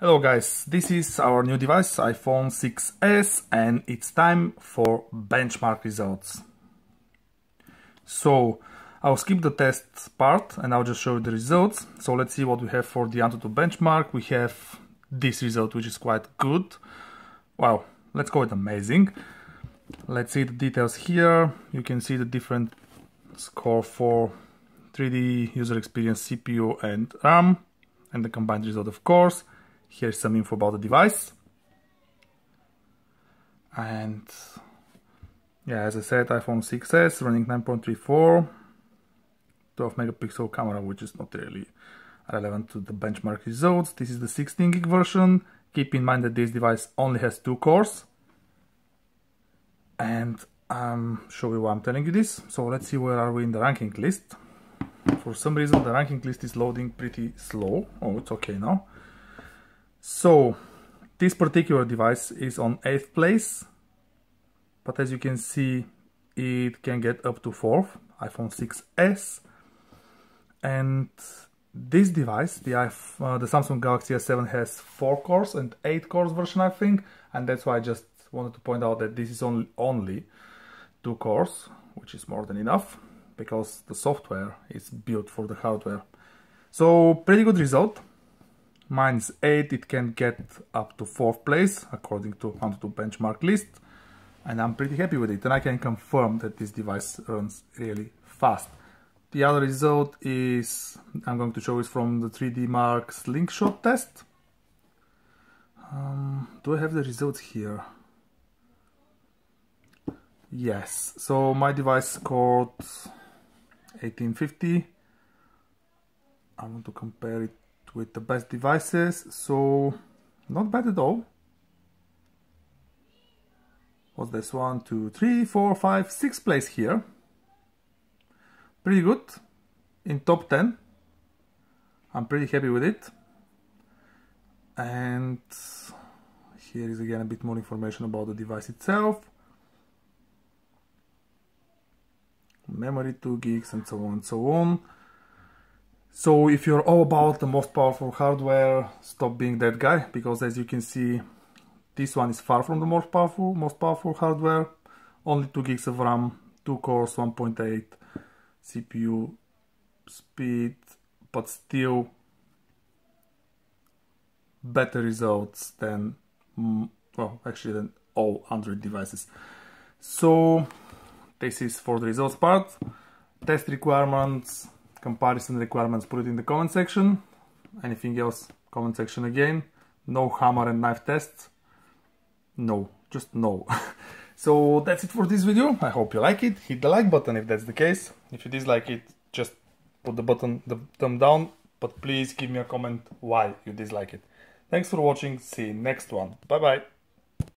Hello guys, this is our new device, iPhone 6s and it's time for benchmark results. So I'll skip the test part and I'll just show you the results. So let's see what we have for the Antutu benchmark. We have this result which is quite good. Wow, let's call it amazing. Let's see the details here. You can see the different score for 3D user experience, CPU and RAM and the combined result of course. Here's some info about the device. And yeah, as I said, iPhone 6s running 9.34, 12 megapixel camera, which is not really relevant to the benchmark results. This is the 16 gig version. Keep in mind that this device only has two cores. And I'm show you why I'm telling you this. So let's see where are we in the ranking list. For some reason the ranking list is loading pretty slow. Oh, it's okay now. So this particular device is on 8th place, but as you can see it can get up to 4th, iPhone 6s. And this device, the, uh, the Samsung Galaxy S7 has 4 cores and 8 cores version I think, and that's why I just wanted to point out that this is only, only 2 cores, which is more than enough, because the software is built for the hardware. So pretty good result minus 8 it can get up to 4th place according to Antutu benchmark list and I'm pretty happy with it and I can confirm that this device runs really fast. The other result is I'm going to show is from the 3D Mark slingshot test. Um, do I have the results here? Yes, so my device scored 1850. I want to compare it with the best devices so not bad at all. What's this one two three four five six place here. Pretty good. In top 10 I'm pretty happy with it. And here is again a bit more information about the device itself. Memory 2 gigs and so on and so on so if you're all about the most powerful hardware, stop being that guy, because as you can see, this one is far from the most powerful, most powerful hardware. Only 2 gigs of RAM, 2 cores, 1.8 CPU speed, but still better results than, mm, well, actually than all Android devices. So this is for the results part. Test requirements, comparison requirements, put it in the comment section. Anything else, comment section again. No hammer and knife tests. No, just no. so that's it for this video. I hope you like it. Hit the like button if that's the case. If you dislike it, just put the button, the thumb down. But please give me a comment why you dislike it. Thanks for watching. See you next one. Bye bye.